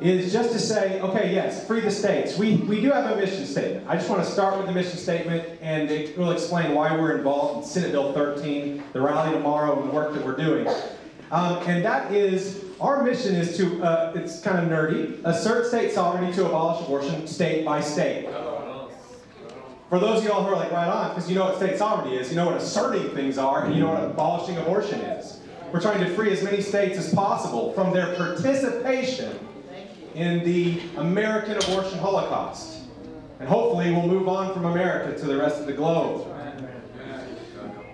is just to say, okay, yes, free the states. We, we do have a mission statement. I just want to start with the mission statement, and it will explain why we're involved in Senate Bill 13, the rally tomorrow, and the work that we're doing. Um, and that is, our mission is to, uh, it's kind of nerdy, assert state sovereignty to abolish abortion state by state. For those of y'all who are like, right on, because you know what state sovereignty is, you know what asserting things are, and you know what abolishing abortion is. We're trying to free as many states as possible from their participation in the American abortion holocaust. And hopefully we'll move on from America to the rest of the globe.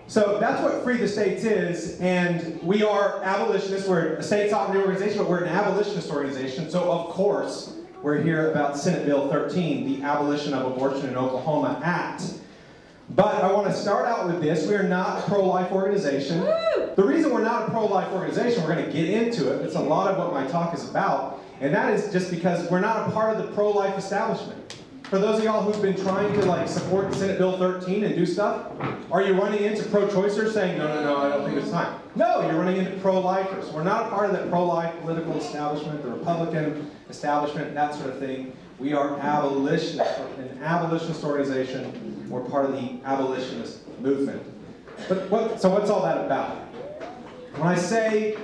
So that's what Free the States is, and we are abolitionists. We're a state sovereignty organization, but we're an abolitionist organization. So of course, we're here about Senate Bill 13, the Abolition of Abortion in Oklahoma Act. But I want to start out with this. We are not a pro life organization. The reason we're not a pro life organization, we're going to get into it, it's a lot of what my talk is about, and that is just because we're not a part of the pro life establishment. For those of y'all who've been trying to like support Senate Bill 13 and do stuff, are you running into pro-choicers saying, no, no, no, I don't think it's time? No, you're running into pro-lifers. We're not a part of that pro-life political establishment, the Republican establishment, that sort of thing. We are abolitionists, an abolitionist organization. We're part of the abolitionist movement. But what, so what's all that about? When I say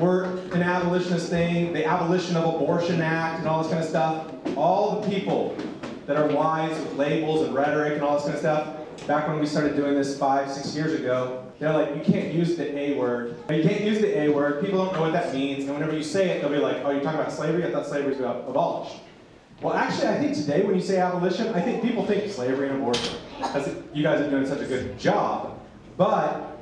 we're an abolitionist thing, the Abolition of Abortion Act and all this kind of stuff, all the people that are wise with labels and rhetoric and all this kind of stuff, back when we started doing this five, six years ago, they're like, you can't use the A word. You can't use the A word. People don't know what that means. And whenever you say it, they'll be like, oh, you're talking about slavery? I thought slavery was abolished. Well, actually, I think today when you say abolition, I think people think slavery and abortion. You guys are doing such a good job. But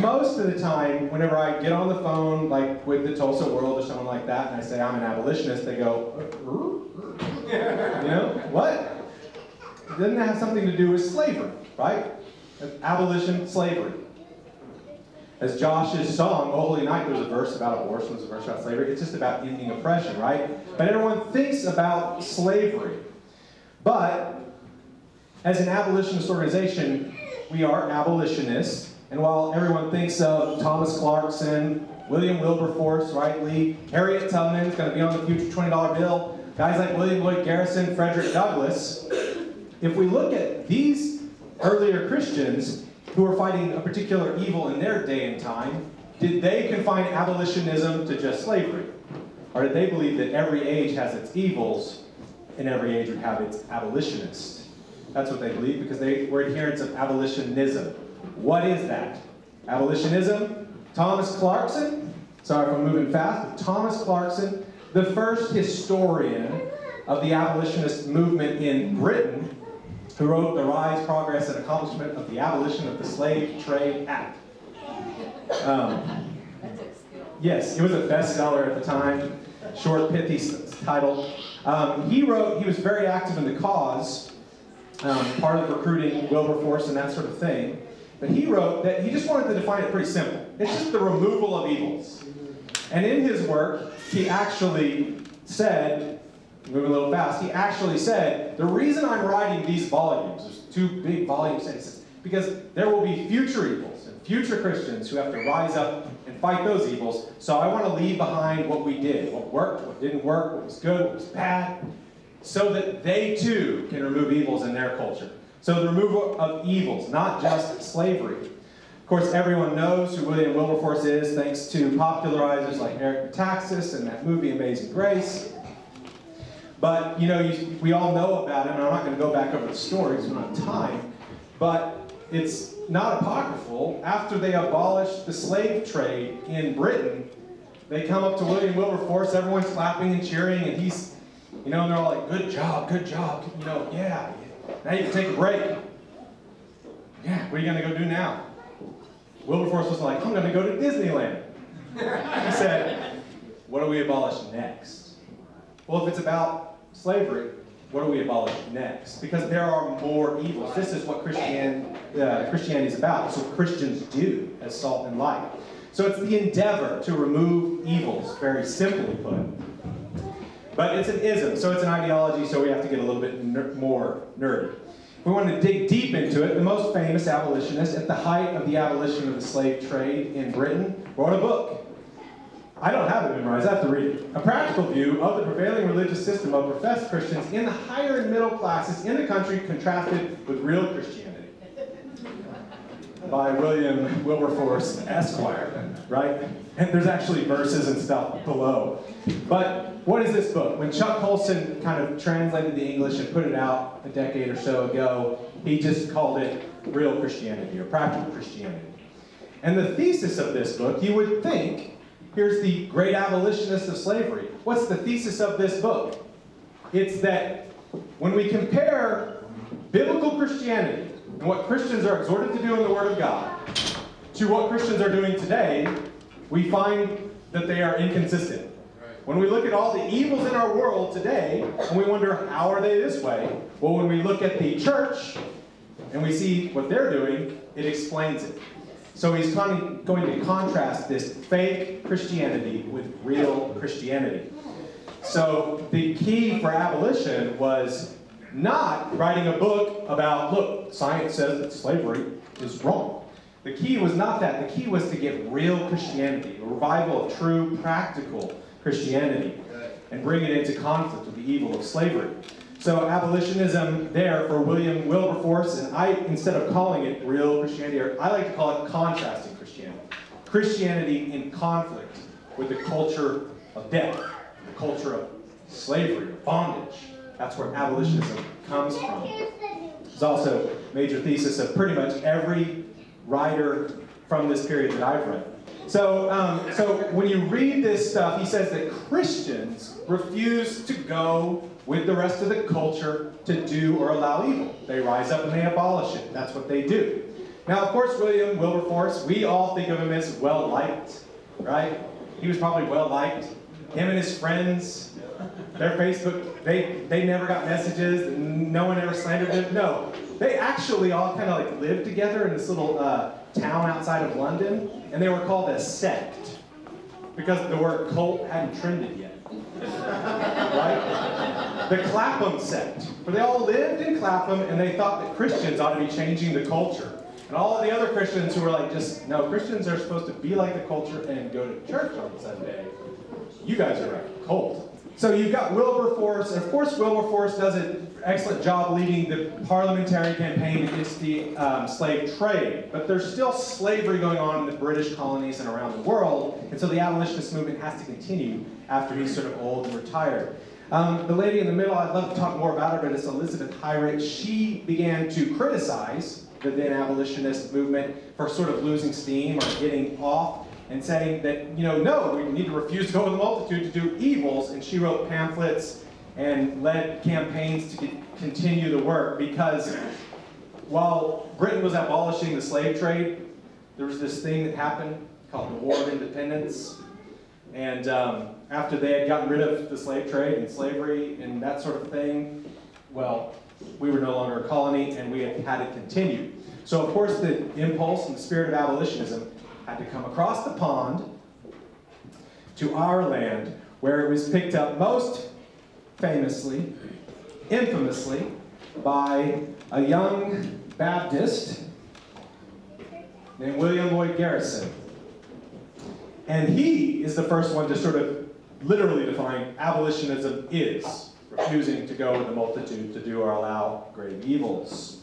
most of the time, whenever I get on the phone, like with the Tulsa World or someone like that, and I say I'm an abolitionist, they go, uh, uh, uh. you know, what? Doesn't that have something to do with slavery, right? Abolition, slavery. As Josh's song, Oh Holy Night, there's a verse about abortion, there's a verse about slavery. It's just about ending oppression, right? But everyone thinks about slavery. But as an abolitionist organization, we are abolitionists. And while everyone thinks of Thomas Clarkson, William Wilberforce, right, Lee, Harriet Tubman is going to be on the future $20 bill, guys like William Lloyd Garrison, Frederick Douglass, if we look at these earlier Christians who were fighting a particular evil in their day and time, did they confine abolitionism to just slavery? Or did they believe that every age has its evils and every age would have its abolitionists? That's what they believed because they were adherents of abolitionism. What is that? Abolitionism? Thomas Clarkson, sorry if I'm moving fast, Thomas Clarkson, the first historian of the abolitionist movement in Britain, who wrote The Rise, Progress, and Accomplishment of the Abolition of the Slave Trade Act. Um, yes, it was a bestseller at the time, short, pithy title. Um, he wrote, he was very active in the cause, um, part of recruiting Wilberforce and that sort of thing. But he wrote that he just wanted to define it pretty simple. It's just the removal of evils. And in his work, he actually said, moving a little fast, he actually said, the reason I'm writing these volumes, there's two big volumes, says, because there will be future evils and future Christians who have to rise up and fight those evils. So I want to leave behind what we did, what worked, what didn't work, what was good, what was bad, so that they too can remove evils in their culture. So the removal of evils, not just slavery. Of course, everyone knows who William Wilberforce is thanks to popularizers like Eric Metaxas and that movie Amazing Grace. But, you know, you, we all know about him, and I'm not going to go back over the story because we don't have time. But it's not apocryphal. After they abolished the slave trade in Britain, they come up to William Wilberforce, everyone's clapping and cheering, and he's, you know, and they're all like, good job, good job. You know, yeah, now you can take a break. Yeah, what are you going to go do now? Wilberforce was like, I'm going to go to Disneyland. he said, what do we abolish next? Well, if it's about slavery, what do we abolish next? Because there are more evils. This is what Christian, uh, Christianity is about. It's what Christians do as salt and light. So it's the endeavor to remove evils, very simply put. But it's an ism, so it's an ideology, so we have to get a little bit ner- more nerdy. We want to dig deep into it. The most famous abolitionist at the height of the abolition of the slave trade in Britain wrote a book. I don't have it memorized, I have to read it. A practical view of the prevailing religious system of professed Christians in the higher and middle classes in the country contrasted with real Christianity. By William Wilberforce, Esquire, right? And there's actually verses and stuff below. But what is this book? When Chuck Colson kind of translated the English and put it out a decade or so ago, he just called it Real Christianity or Practical Christianity. And the thesis of this book, you would think, here's the great abolitionist of slavery. What's the thesis of this book? It's that when we compare biblical Christianity and what Christians are exhorted to do in the Word of God to what Christians are doing today, we find that they are inconsistent. When we look at all the evils in our world today, and we wonder, how are they this way? Well, when we look at the church and we see what they're doing, it explains it. So he's going to contrast this fake Christianity with real Christianity. So the key for abolition was not writing a book about, look, science says that slavery is wrong. The key was not that. The key was to get real Christianity, a revival of true, practical Christianity, and bring it into conflict with the evil of slavery. So abolitionism there for William Wilberforce, and I, instead of calling it real Christianity, I like to call it contrasting Christianity. Christianity in conflict with the culture of death, the culture of slavery, bondage. That's where abolitionism comes from. It's also a major thesis of pretty much every writer from this period that I've read. So, um, so when you read this stuff, he says that Christians refuse to go with the rest of the culture to do or allow evil. They rise up and they abolish it. That's what they do. Now, of course, William Wilberforce, we all think of him as well liked, right? He was probably well liked. Him and his friends, their Facebook, they, they never got messages. No one ever slandered them. No, they actually all kind of like lived together in this little uh, town outside of London, and they were called a sect because the word cult hadn't trended yet. right? The Clapham sect, where they all lived in Clapham and they thought that Christians ought to be changing the culture. And all the other Christians who were like, just, no, Christians are supposed to be like the culture and go to church on Sunday. You guys are a cult. So you've got Wilberforce, and of course Wilberforce does an excellent job leading the parliamentary campaign against the um, slave trade. But there's still slavery going on in the British colonies and around the world, and so the abolitionist movement has to continue after he's sort of old and retired. Um, the lady in the middle, I'd love to talk more about her, but it's Elizabeth Heyrick. She began to criticize the then abolitionist movement for sort of losing steam or getting off and saying that, you know, no, we need to refuse to go with the multitude to do evils. And she wrote pamphlets and led campaigns to continue the work because while Britain was abolishing the slave trade, there was this thing that happened called the War of Independence. And um, after they had gotten rid of the slave trade and slavery and that sort of thing, well, we were no longer a colony and we had, had to continue. So, of course, the impulse and the spirit of abolitionism had to come across the pond to our land, where it was picked up most famously, infamously, by a young Baptist named William Lloyd Garrison. And he is the first one to sort of literally define abolitionism is refusing to go with the multitude to do or allow great evils.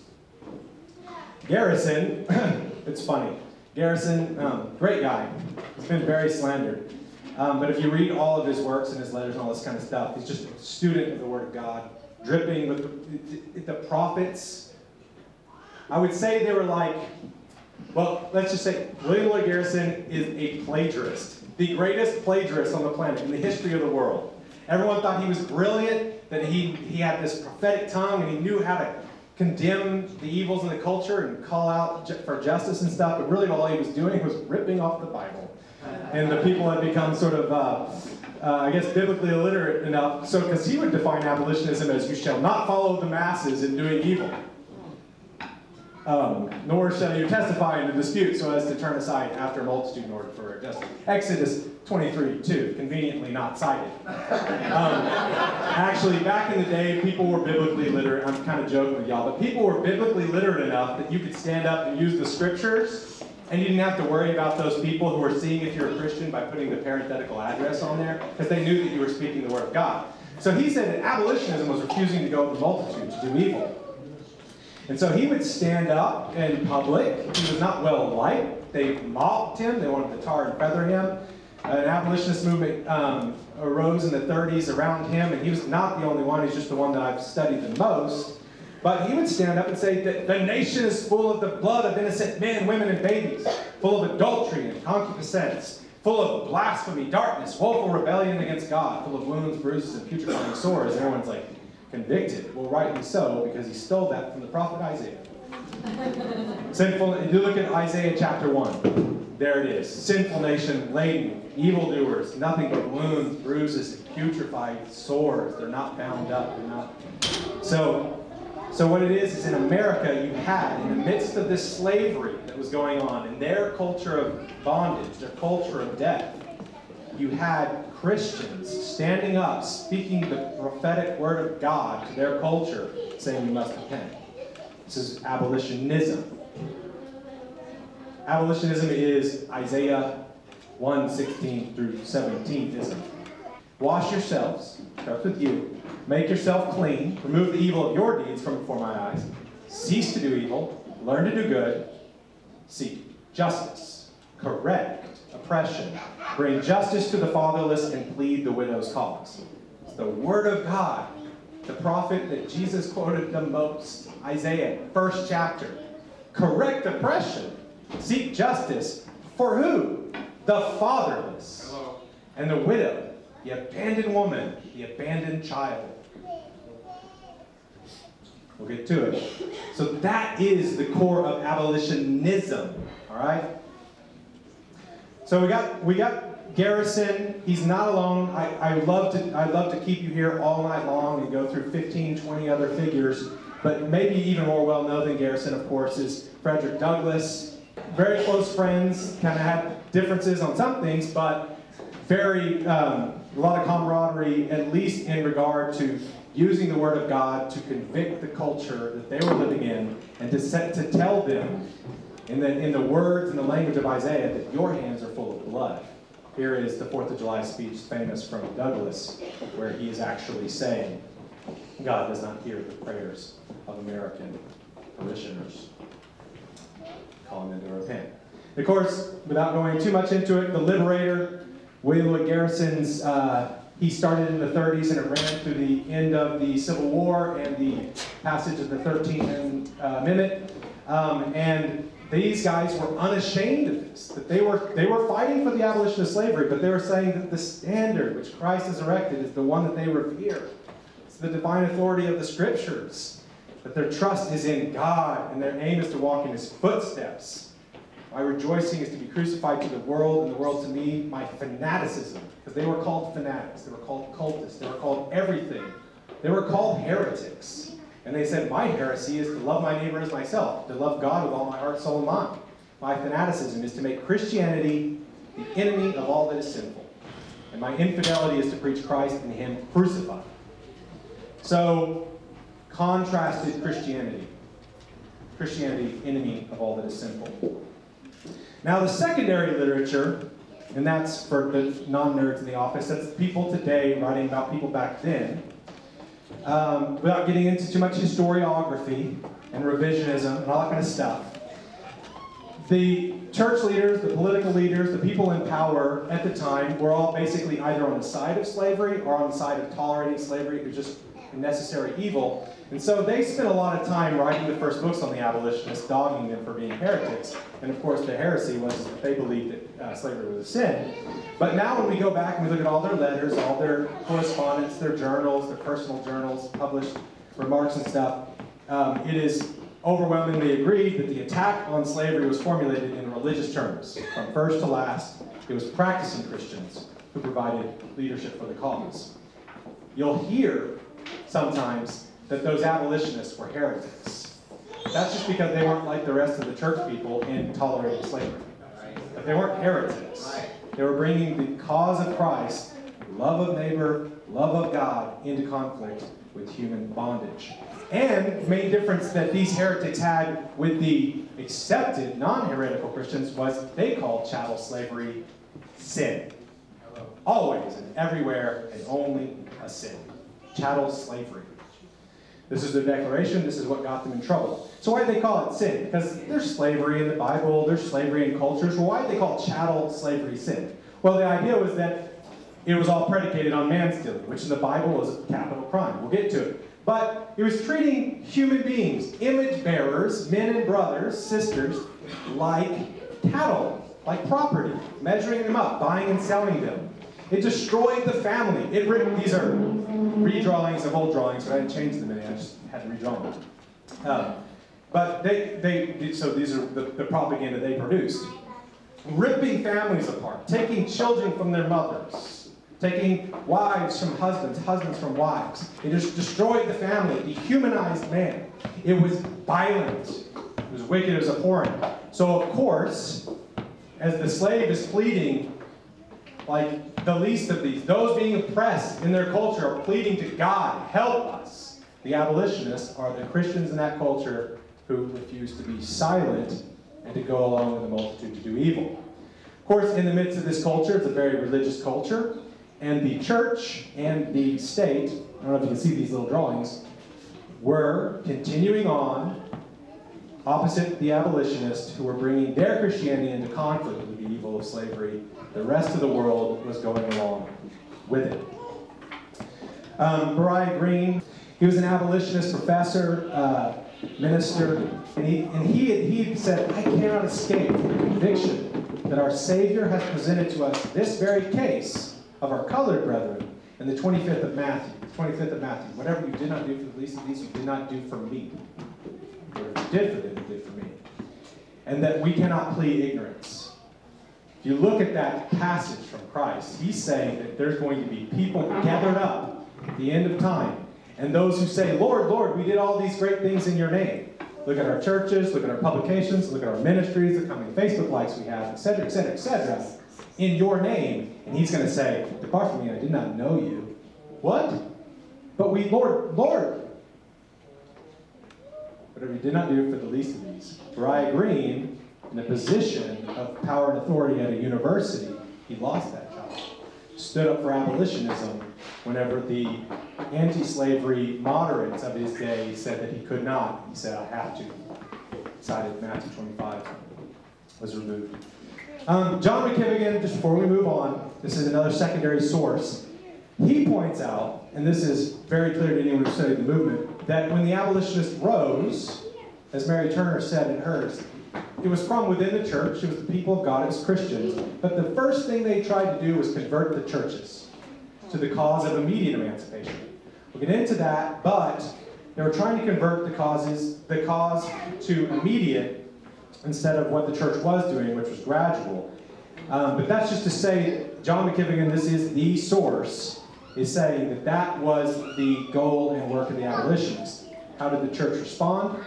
Garrison, it's funny, Garrison, um, great guy. He's been very slandered. Um, but if you read all of his works and his letters and all this kind of stuff, he's just a student of the Word of God, dripping with the, the prophets. I would say they were like, well, let's just say William Lloyd Garrison is a plagiarist, the greatest plagiarist on the planet in the history of the world. Everyone thought he was brilliant, that he, he had this prophetic tongue and he knew how to condemn the evils in the culture and call out for justice and stuff, but really all he was doing was ripping off the Bible. And the people had become sort of, uh, uh, I guess, biblically illiterate enough. So, because he would define abolitionism as you shall not follow the masses in doing evil. Um, nor shall you testify in a dispute so as to turn aside after a multitude in order for justice. Exodus 23, 2, conveniently not cited. Um, actually, back in the day, people were biblically literate. I'm kind of joking with y'all, but people were biblically literate enough that you could stand up and use the scriptures And you didn't have to worry about those people who were seeing if you're a Christian by putting the parenthetical address on there, because they knew that you were speaking the word of God. So he said that abolitionism was refusing to go with the multitude, to do evil. And so he would stand up in public. He was not well liked. They mocked him. They wanted to tar and feather him. An abolitionist movement um, arose in the 30s around him, and he was not the only one. He's just the one that I've studied the most. But he would stand up and say that the nation is full of the blood of innocent men, women, and babies, full of adultery and concupiscence, full of blasphemy, darkness, woeful rebellion against God, full of wounds, bruises, and putrefying sores. And everyone's like, convicted. Well, rightly so, because he stole that from the prophet Isaiah. Sinful, if you look at Isaiah chapter 1. There it is. Sinful nation, laden, evildoers, nothing but wounds, bruises, and putrefied sores. They're not bound up. They're not. So, so what it is is in America, you had, in the midst of this slavery that was going on, in their culture of bondage, their culture of death, you had Christians standing up, speaking the prophetic word of God to their culture, saying you must repent. This is abolitionism. Abolitionism is Isaiah 1 16 through 17 ism. Wash yourselves, starts with you. Make yourself clean. Remove the evil of your deeds from before my eyes. Cease to do evil. Learn to do good. Seek justice. Correct oppression. Bring justice to the fatherless and plead the widow's cause. It's the word of God. The prophet that Jesus quoted the most, Isaiah, first chapter. Correct oppression. Seek justice. For who? The fatherless. Hello. And the widow, the abandoned woman, the abandoned child. We'll get to it. So that is the core of abolitionism. All right? So we got we got Garrison. He's not alone. I, I love to I love to keep you here all night long and go through 15, 20 other figures. But maybe even more well known than Garrison, of course, is Frederick Douglass. Very close friends, kind of had differences on some things, but very um, a lot of camaraderie, at least in regard to using the Word of God to convict the culture that they were living in and to, set, to tell them in the, in the words and the language of Isaiah that your hands are full of blood. Here is the Fourth of July speech famous from Douglass, where he is actually saying, God does not hear the prayers of American parishioners, calling them to repent. Of course, without going too much into it, the Liberator, William Lloyd Garrison's, uh, he started in the 30s and it ran through the end of the Civil War and the passage of the 13th uh, Amendment. Um, and these guys were unashamed of this, that they were, they were fighting for the abolition of slavery, but they were saying that the standard which Christ has erected is the one that they revere. It's the divine authority of the scriptures, that their trust is in God, and their aim is to walk in his footsteps. My rejoicing is to be crucified to the world, and the world to me, my fanaticism, because they were called fanatics, they were called cultists, they were called everything. They were called heretics. And they said, My heresy is to love my neighbor as myself, to love God with all my heart, soul, and mind. My fanaticism is to make Christianity the enemy of all that is sinful. And my infidelity is to preach Christ and Him crucified. So, contrasted Christianity. Christianity, enemy of all that is sinful. Now, the secondary literature, and that's for the non nerds in the office, that's people today writing about people back then um, without getting into too much historiography and revisionism and all that kind of stuff. The church leaders, the political leaders, the people in power at the time were all basically either on the side of slavery or on the side of tolerating slavery. It was just a necessary evil. And so they spent a lot of time writing the first books on the abolitionists, dogging them for being heretics. And of course, the heresy was that they believed that uh, slavery was a sin. But now, when we go back and we look at all their letters, all their correspondence, their journals, their personal journals, published remarks and stuff, um, it is overwhelmingly agreed that the attack on slavery was formulated in religious terms. From first to last, it was practicing Christians who provided leadership for the cause. You'll hear sometimes that those abolitionists were heretics. That's just because they weren't like the rest of the church people in tolerating slavery. But they weren't heretics. They were bringing the cause of Christ, love of neighbor, love of God, into conflict with human bondage. And the main difference that these heretics had with the accepted non-heretical Christians was they called chattel slavery sin. Always and everywhere and only a sin. Chattel slavery. This is their declaration. This is what got them in trouble. So why do they call it sin? Because there's slavery in the Bible, there's slavery in cultures. Well, why do they call chattel slavery sin? Well, the idea was that it was all predicated on man stealing, which in the Bible is a capital crime. We'll get to it. But it was treating human beings, image bearers, men and brothers, sisters, like cattle, like property, measuring them up, buying and selling them. It destroyed the family. It these are redrawings of old drawings, but I didn't change them any. I just had to redraw them. Uh, but they, they, so these are the, the propaganda they produced. Ripping families apart, taking children from their mothers, taking wives from husbands, husbands from wives. It just destroyed the family, dehumanized man. It was violent. It was wicked, it was abhorrent. So, of course, as the slave is pleading, like the least of these, those being oppressed in their culture are pleading to God, help us. The abolitionists are the Christians in that culture who refuse to be silent and to go along with the multitude to do evil. Of course, in the midst of this culture, it's a very religious culture, and the church and the state, I don't know if you can see these little drawings, were continuing on opposite the abolitionists who were bringing their Christianity into conflict the evil of slavery. The rest of the world was going along with it. Um, Green, he was an abolitionist professor, uh, minister, and he, and he, he said, I cannot escape the conviction that our Savior has presented to us this very case of our colored brethren in the 25th of Matthew. 25th of Matthew. Whatever you did not do for the least of these, you did not do for me. Whatever you did for them, you did for me. And that we cannot plead ignorance. If you look at that passage from Christ, he's saying that there's going to be people uh-huh. gathered up at the end of time. And those who say, Lord, Lord, we did all these great things in your name. Look at our churches, look at our publications, look at our ministries, look how many Facebook likes we have, etc., etc., etc., in your name. And he's going to say, Depart from me, I did not know you. What? But we, Lord, Lord. Whatever you did not do for the least of these. Beriah Green, in a position of power and authority at a university, he lost that job. Stood up for abolitionism whenever the anti slavery moderates of his day said that he could not. He said, I have to. Decided Matthew 25 was removed. Um, John McKivigan, just before we move on, this is another secondary source. He points out, and this is very clear to anyone who studied the movement, that when the abolitionists rose, as Mary Turner said in hers, it was from within the church, it was the people of God, it was Christians. But the first thing they tried to do was convert the churches to the cause of immediate emancipation. We'll get into that, but they were trying to convert the causes, the cause to immediate instead of what the church was doing, which was gradual. Um, but that's just to say, John McKivigan, this is the source, is saying that that was the goal and work of the abolitionists. How did the church respond?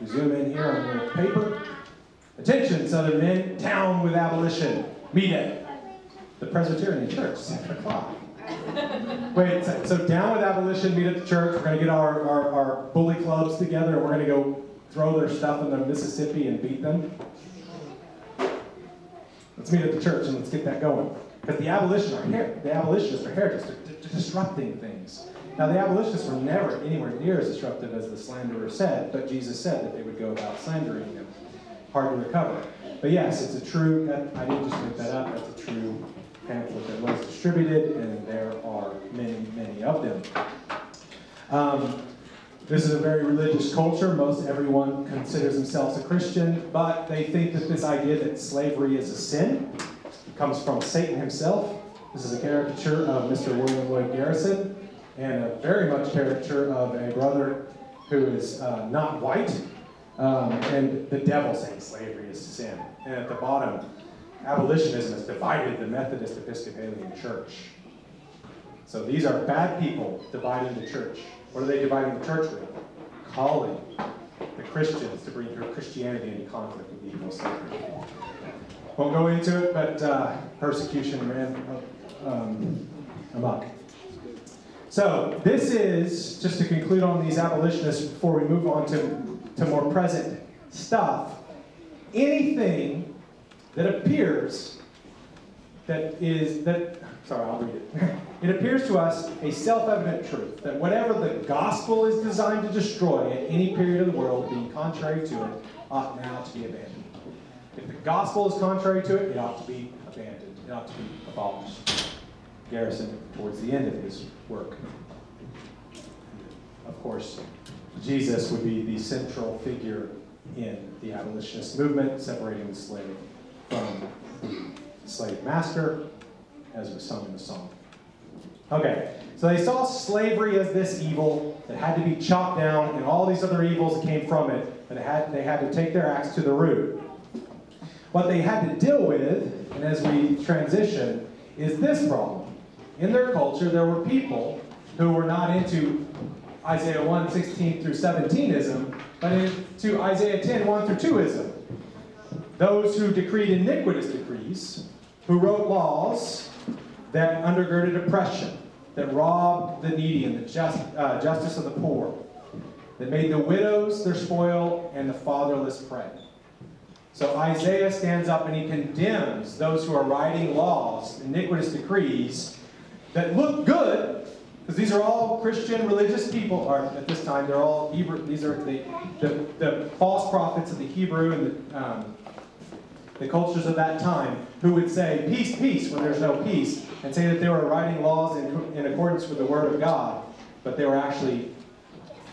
We zoom in here on little paper. Attention, Southern men, down with abolition. Meet at the Presbyterian Church, 7 o'clock. Wait, so, so, down with abolition, meet at the church. We're going to get our, our, our bully clubs together and we're going to go throw their stuff in the Mississippi and beat them. Let's meet at the church and let's get that going. Because the abolitionists are here. The abolitionists are here just disrupting things. Now, the abolitionists were never anywhere near as disruptive as the slanderer said, but Jesus said that they would go about slandering him. Hard to recover. But yes, it's a true, I didn't just make that up, that's a true pamphlet that was distributed, and there are many, many of them. Um, this is a very religious culture. Most everyone considers themselves a Christian, but they think that this idea that slavery is a sin comes from Satan himself. This is a caricature of Mr. William Lloyd Garrison, and a very much caricature of a brother who is uh, not white, um, and the devil saying slavery is sin. And at the bottom, abolitionism has divided the Methodist Episcopalian Church. So these are bad people dividing the church. What are they dividing the church with? Calling the Christians to bring their Christianity into conflict with the evil slavery. Won't go into it, but uh, persecution ran um, amok. So this is, just to conclude on these abolitionists before we move on to, to more present stuff, anything that appears that is that sorry, I'll read it. It appears to us a self-evident truth that whatever the gospel is designed to destroy at any period of the world, being contrary to it, ought now to be abandoned. If the gospel is contrary to it, it ought to be abandoned. It ought to be abolished. Garrison, towards the end of his work, of course, Jesus would be the central figure in the abolitionist movement, separating the slave from the slave master, as was sung in the song. Okay, so they saw slavery as this evil that had to be chopped down, and all these other evils that came from it, that had, they had to take their axe to the root. What they had to deal with, and as we transition, is this problem. In their culture, there were people who were not into Isaiah 1, 16 through 17ism, but into Isaiah 10, 1 through 2ism. Those who decreed iniquitous decrees, who wrote laws that undergirded oppression, that robbed the needy and the just, uh, justice of the poor, that made the widows their spoil and the fatherless prey. So Isaiah stands up and he condemns those who are writing laws, iniquitous decrees, that look good, because these are all Christian religious people, or at this time, they're all Hebrew, these are the, the, the false prophets of the Hebrew and the, um, the cultures of that time, who would say, peace, peace, when there's no peace, and say that they were writing laws in, in accordance with the Word of God, but they were actually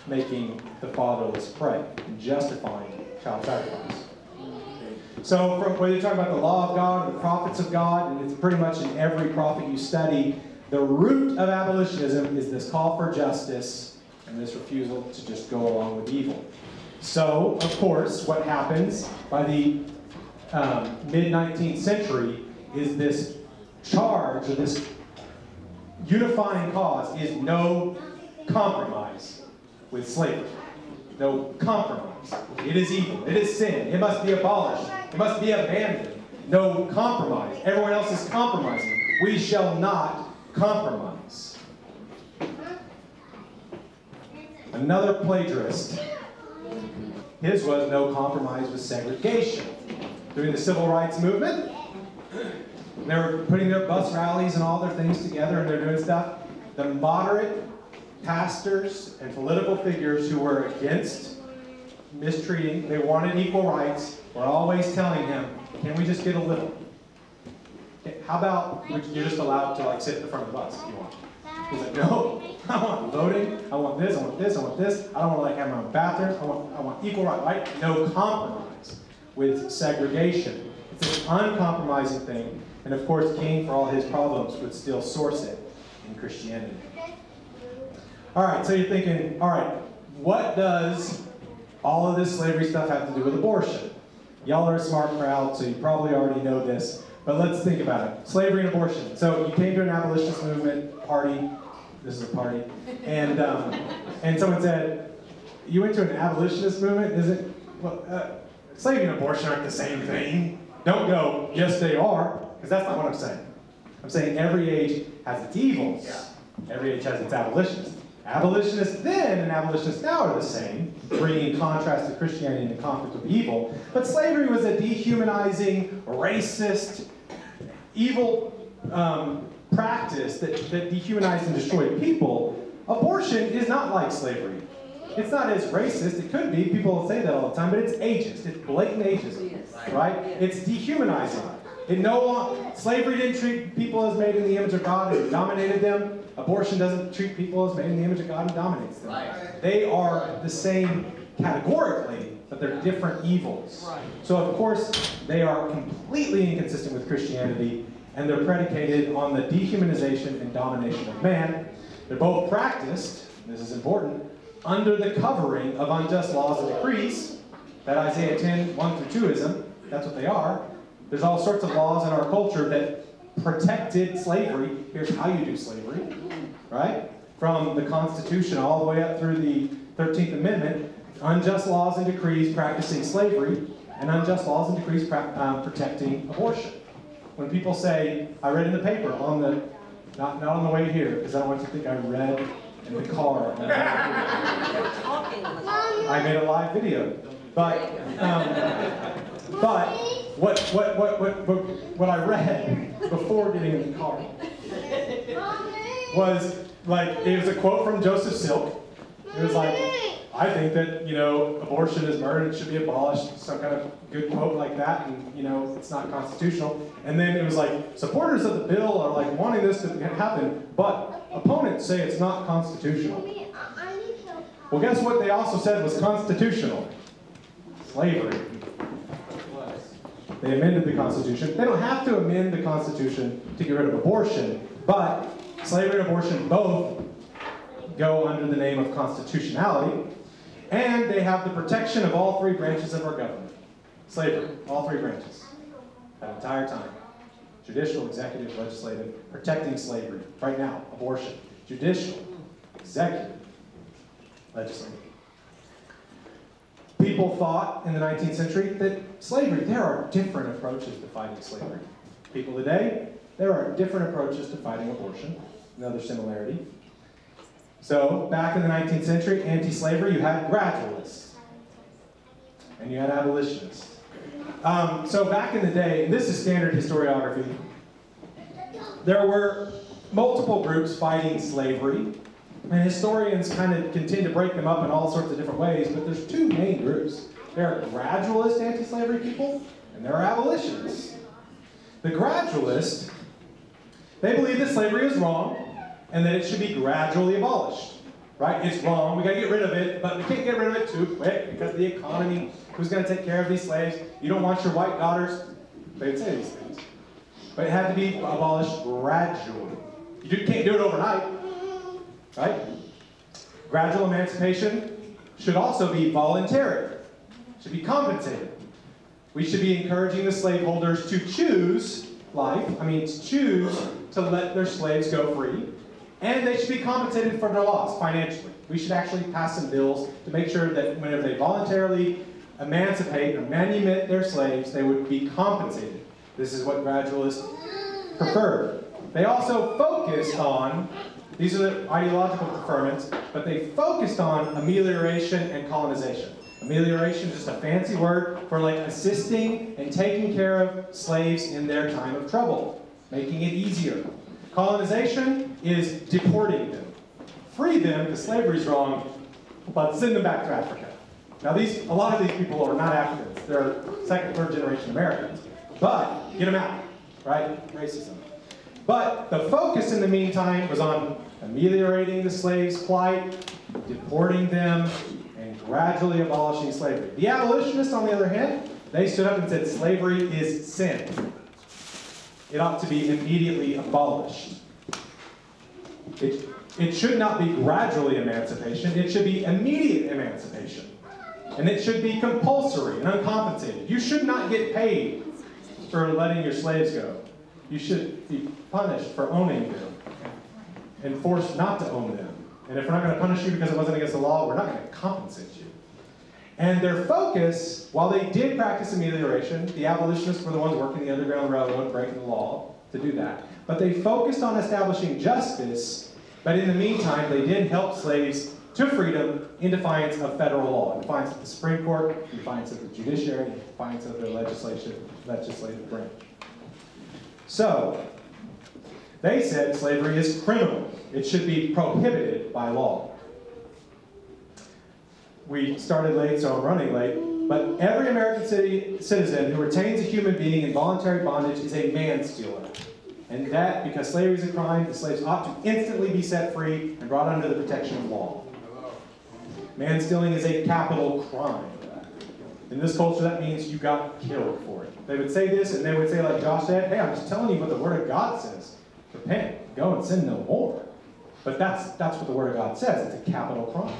making the fatherless prey and justifying child sacrifice. So, from, whether you're talking about the law of God or the prophets of God, and it's pretty much in every prophet you study, the root of abolitionism is this call for justice and this refusal to just go along with evil. So, of course, what happens by the um, mid 19th century is this charge or this unifying cause is no compromise with slavery. No compromise. It is evil. It is sin. It must be abolished. It must be abandoned. No compromise. Everyone else is compromising. We shall not compromise. Another plagiarist. His was no compromise with segregation. During the civil rights movement, they were putting their bus rallies and all their things together and they're doing stuff. The moderate pastors and political figures who were against mistreating, they wanted equal rights, were always telling him, can we just get a little? How about you're just allowed to like sit in the front of the bus if you want? He's like, no, I want voting, I want this, I want this, I want this, I don't want to like have my own bathroom, I want, I want equal right, right? No compromise with segregation. It's an uncompromising thing, and of course, King, for all his problems, would still source it in Christianity. All right, so you're thinking, all right, what does all of this slavery stuff have to do with abortion? Y'all are a smart crowd, so you probably already know this. But let's think about it. Slavery and abortion. So you came to an abolitionist movement party. This is a party, and um, and someone said, "You went to an abolitionist movement? Is it? Well, uh, slavery and abortion aren't the same thing. Don't go. Yes, they are, because that's not what I'm saying. I'm saying every age has its evils. Yeah. Every age has its abolitionists. Abolitionists then and abolitionists now are the same, bringing contrast to Christianity and the conflict of evil. But slavery was a dehumanizing, racist, evil um, practice that, that dehumanized and destroyed people, abortion is not like slavery. It's not as racist. It could be. People say that all the time, but it's ageist. It's blatant ageism, right? It's dehumanizing. It no longer slavery didn't treat people as made in the image of God and dominated them. Abortion doesn't treat people as made in the image of God and dominates them. Right. They are the same categorically, but they're different evils. Right. So, of course, they are completely inconsistent with Christianity, and they're predicated on the dehumanization and domination of man. They're both practiced, this is important, under the covering of unjust laws and decrees, that Isaiah 10, 1 through 2ism, that's what they are. There's all sorts of laws in our culture that protected slavery. Here's how you do slavery, right? From the Constitution all the way up through the 13th Amendment, unjust laws and decrees practicing slavery, and unjust laws and decrees um, protecting abortion. When people say, I read in the paper on the, not, not on the way here, because I don't want you to think I read in the car. I made a live video. But, um, but what, what, what, what, what, what I read before getting in the car was like, it was a quote from Joseph Silk. It was like, I think that, you know, abortion is murder, it should be abolished, some kind of good quote like that, and, you know, it's not constitutional. And then it was like, supporters of the bill are like wanting this to happen, but opponents say it's not constitutional. Well, guess what they also said was constitutional? Slavery. They amended the Constitution. They don't have to amend the Constitution to get rid of abortion, but slavery and abortion both go under the name of constitutionality, and they have the protection of all three branches of our government. Slavery, all three branches, that entire time. Judicial, executive, legislative, protecting slavery. Right now, abortion. Judicial, executive, legislative. People thought in the 19th century that slavery, there are different approaches to fighting slavery. People today, there are different approaches to fighting abortion. Another similarity. So, back in the 19th century, anti slavery, you had gradualists and you had abolitionists. Um, so, back in the day, this is standard historiography, there were multiple groups fighting slavery and historians kind of continue to break them up in all sorts of different ways, but there's two main groups. There are gradualist anti-slavery people, and there are abolitionists. The gradualists, they believe that slavery is wrong, and that it should be gradually abolished. Right? It's wrong. We got to get rid of it, but we can't get rid of it too quick because the economy. Who's going to take care of these slaves? You don't want your white daughters. They'd say these things, but it had to be abolished gradually. You can't do it overnight. Right? Gradual emancipation should also be voluntary, should be compensated. We should be encouraging the slaveholders to choose life, I mean, to choose to let their slaves go free, and they should be compensated for their loss financially. We should actually pass some bills to make sure that whenever they voluntarily emancipate or manumit their slaves, they would be compensated. This is what gradualists preferred. They also focused on these are the ideological preferments, but they focused on amelioration and colonization. Amelioration is just a fancy word for like assisting and taking care of slaves in their time of trouble, making it easier. Colonization is deporting them. Free them, because slavery is wrong, but send them back to Africa. Now, these a lot of these people are not Africans. They're second, third generation Americans. But get them out, right? Racism. But the focus in the meantime was on ameliorating the slaves' plight, deporting them, and gradually abolishing slavery. The abolitionists, on the other hand, they stood up and said slavery is sin. It ought to be immediately abolished. It, it should not be gradually emancipation, it should be immediate emancipation. And it should be compulsory and uncompensated. You should not get paid for letting your slaves go. You should be punished for owning them and forced not to own them. And if we're not going to punish you because it wasn't against the law, we're not going to compensate you. And their focus, while they did practice amelioration, the abolitionists were the ones working the Underground Railroad, breaking the law to do that. But they focused on establishing justice, but in the meantime, they did help slaves to freedom in defiance of federal law, in defiance of the Supreme Court, in defiance of the judiciary, in defiance of the legislative, legislative branch. So, they said slavery is criminal. It should be prohibited by law. We started late, so I'm running late. But every American city, citizen who retains a human being in voluntary bondage is a man stealer. And that, because slavery is a crime, the slaves ought to instantly be set free and brought under the protection of law. Man stealing is a capital crime. In this culture, that means you got killed for it. They would say this, and they would say, like Josh said, hey, I'm just telling you what the Word of God says. Repent, go and sin no more. But that's, that's what the Word of God says. It's a capital crime.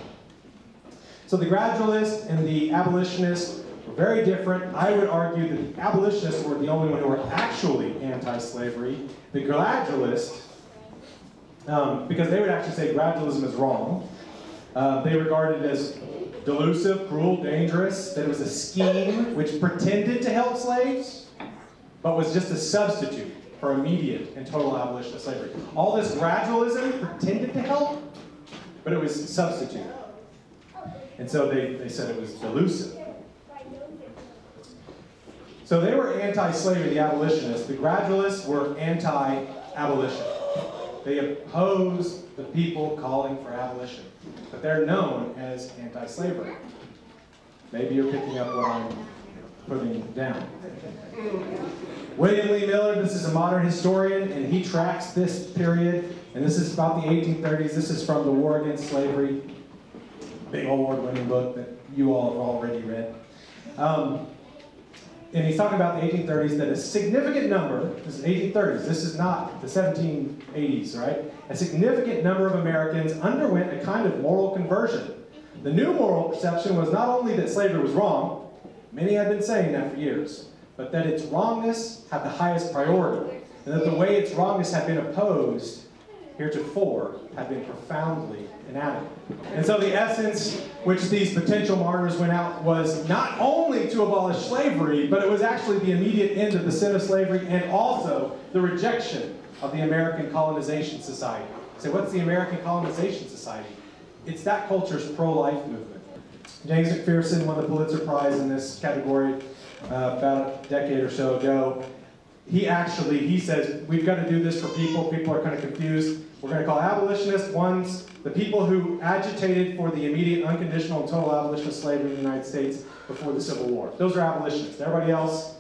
So the gradualists and the abolitionists were very different. I would argue that the abolitionists were the only one who were actually anti-slavery. The gradualists, um, because they would actually say gradualism is wrong, uh, they regarded it as delusive, cruel, dangerous, that it was a scheme which pretended to help slaves, but was just a substitute for immediate and total abolition of slavery. All this gradualism pretended to help, but it was substitute. And so they, they said it was delusive. So they were anti-slavery, the abolitionists. The gradualists were anti-abolition. They oppose the people calling for abolition, but they're known as anti-slavery. Maybe you're picking up what I'm putting down. William Lee Miller, this is a modern historian, and he tracks this period, and this is about the 1830s. This is from The War Against Slavery, big award-winning book that you all have already read. Um, and he's talking about the 1830s that a significant number, this is 1830s, this is not the 1780s, right? A significant number of Americans underwent a kind of moral conversion. The new moral perception was not only that slavery was wrong, many had been saying that for years, but that its wrongness had the highest priority, and that the way its wrongness had been opposed heretofore had been profoundly inadequate. And so the essence which these potential martyrs went out was not only to abolish slavery, but it was actually the immediate end of the sin of slavery and also the rejection of the American Colonization Society. So what's the American Colonization Society? It's that culture's pro-life movement. James McPherson won the Pulitzer Prize in this category uh, about a decade or so ago. He actually, he says, we've got to do this for people. People are kind of confused. We're going to call abolitionists ones the people who agitated for the immediate, unconditional, and total abolition of slavery in the United States before the Civil War. Those are abolitionists. Everybody else,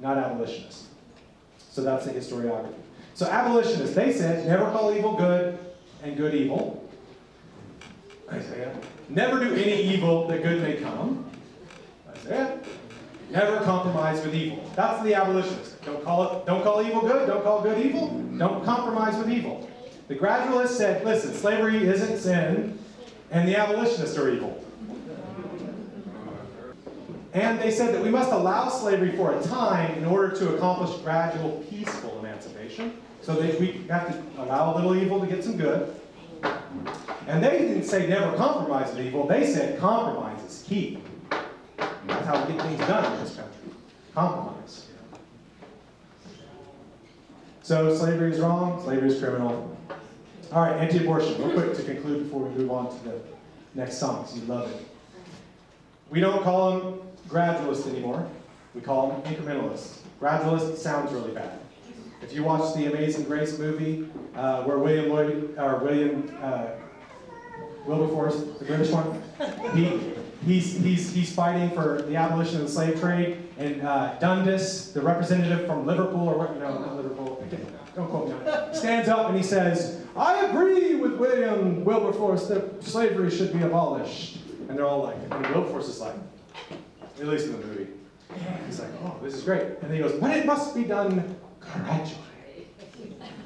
not abolitionists. So that's the historiography. So abolitionists, they said, never call evil good and good evil. Isaiah. Never do any evil that good may come. Isaiah. Never compromise with evil. That's the abolitionists. Don't call it, don't call evil good, don't call good evil, don't compromise with evil. The gradualists said, listen, slavery isn't sin, and the abolitionists are evil. And they said that we must allow slavery for a time in order to accomplish gradual, peaceful emancipation. So we have to allow a little evil to get some good. And they didn't say never compromise with evil. They said compromise is key. That's how we get things done in this country. Compromise. So slavery is wrong, slavery is criminal. All right, anti-abortion. Real quick to conclude before we move on to the next song, you love it. We don't call them gradualists anymore. We call them incrementalists. Gradualist sounds really bad. If you watch the Amazing Grace movie, uh, where William Lloyd or William uh, Wilberforce, the British one, he he's he's he's fighting for the abolition of the slave trade, and uh, Dundas, the representative from Liverpool or what? No, not Liverpool. Don't quote me. on it, Stands up and he says, "I agree with William Wilberforce that slavery should be abolished." And they're all like, and Wilberforce is like, at least in the movie. He's like, oh, this is great. And then he goes, but it must be done gradually.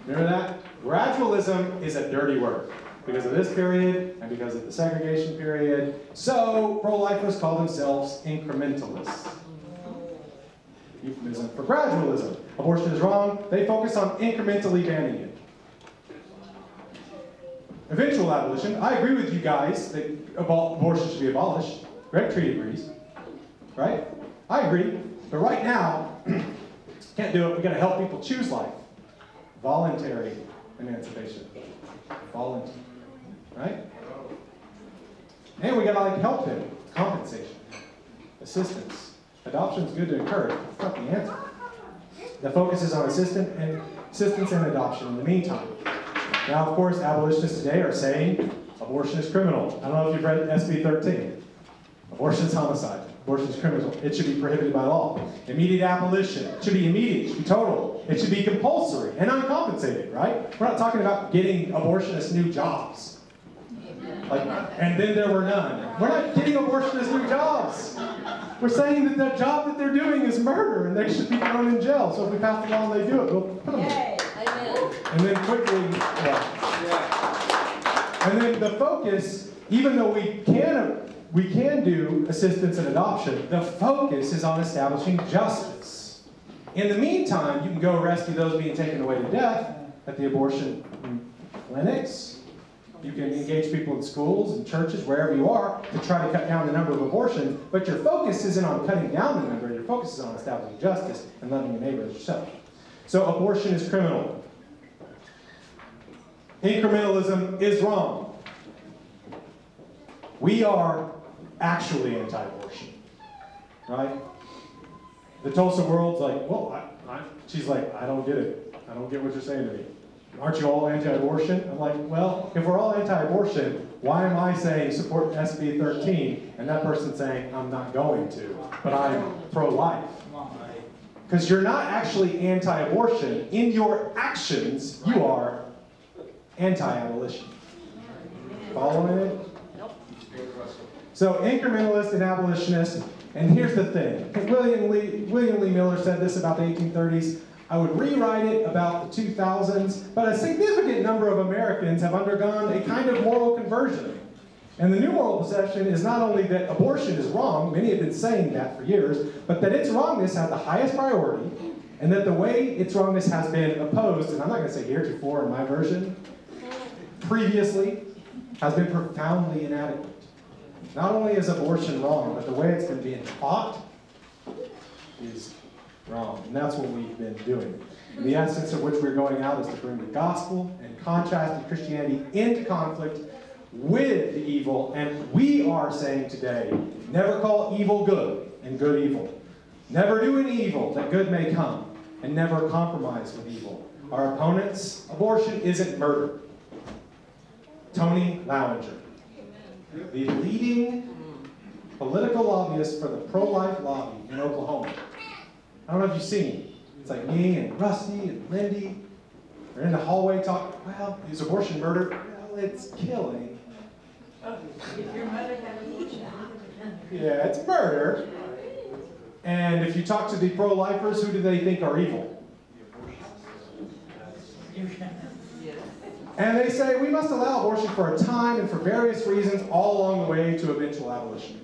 Remember that? Gradualism is a dirty word because of this period and because of the segregation period. So pro-lifers call themselves incrementalists. Euphemism for gradualism. Abortion is wrong. They focus on incrementally banning it. Eventual abolition. I agree with you guys that abortion should be abolished. Greg Treat agrees. Right? I agree. But right now, can't do it. We've got to help people choose life. Voluntary emancipation. Voluntary. Right? And we got to like help them. Compensation. Assistance. Adoption is good to encourage. It's not the answer. The focus is on assistance and assistance and adoption in the meantime. Now, of course, abolitionists today are saying abortion is criminal. I don't know if you've read SB 13. Abortion is homicide. Abortion is criminal. It should be prohibited by law. Immediate abolition. It should be immediate. It should be total. It should be compulsory and uncompensated, right? We're not talking about getting abortionists new jobs. Like, and then there were none. We're not getting abortionists new jobs. We're saying that the job that they're doing is murder and they should be thrown in jail. So if we pass the law and they do it, we'll put them And then quickly, yeah. and then the focus, even though we can we can do assistance and adoption, the focus is on establishing justice. In the meantime, you can go rescue those being taken away to death at the abortion clinics. You can engage people in schools and churches, wherever you are, to try to cut down the number of abortions. But your focus isn't on cutting down the number, your focus is on establishing justice and loving your neighbor as yourself. So abortion is criminal. Incrementalism is wrong. We are actually anti abortion, right? the Tulsa World's like, well, I, I, she's like, I don't get it. I don't get what you're saying to me. Aren't you all anti-abortion? I'm like, well, if we're all anti-abortion, why am I saying support SB 13 and that person saying I'm not going to, but I'm pro-life? Because you're not actually anti-abortion. In your actions, you are anti-abolition. Following it? Nope. So incrementalist and abolitionist, and here's the thing. William Lee, William Lee Miller said this about the 1830s. I would rewrite it about the 2000s, but a significant number of Americans have undergone a kind of moral conversion. And the new moral perception is not only that abortion is wrong, many have been saying that for years, but that its wrongness has the highest priority, and that the way its wrongness has been opposed, and I'm not going to say heretofore in my version, previously, has been profoundly inadequate. Not only is abortion wrong, but the way it's been being taught is wrong. And that's what we've been doing. And the essence of which we're going out is to bring the gospel and contrasting Christianity into conflict with the evil. And we are saying today never call evil good and good evil. Never do an evil that good may come. And never compromise with evil. Our opponent's abortion isn't murder. Tony Lauinger the leading political lobbyist for the pro-life lobby in Oklahoma. I don't know if you've seen him. It's like me and Rusty and Lindy. They're in the hallway talking, well, is abortion murder? Well, it's killing. Yeah, it's murder. And if you talk to the pro-lifers, who do they think are evil? And they say we must allow abortion for a time and for various reasons all along the way to eventual abolition.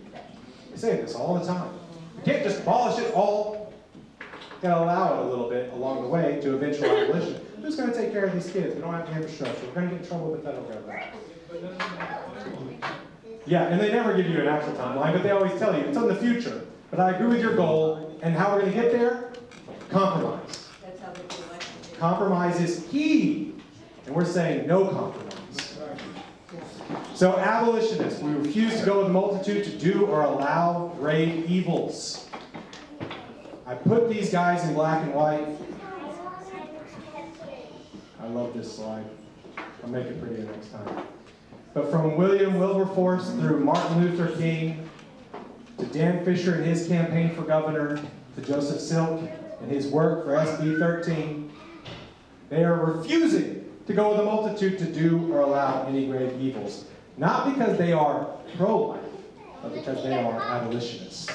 They say this all the time. We can't just abolish it all. We've got to allow it a little bit along the way to eventual abolition. Who's going to take care of these kids? We don't have the infrastructure. We're going to get in trouble with the federal government. Yeah, and they never give you an actual timeline, but they always tell you it's in the future. But I agree with your goal, and how we're going to get there? Compromise. That's how they do election. Compromise is key. And we're saying no compromise. So, abolitionists, we refuse to go with the multitude to do or allow grave evils. I put these guys in black and white. I love this slide. I'll make it prettier next time. But from William Wilberforce through Martin Luther King to Dan Fisher and his campaign for governor to Joseph Silk and his work for SB 13, they are refusing to go with the multitude to do or allow any grave evils. Not because they are pro life, but because they are abolitionists.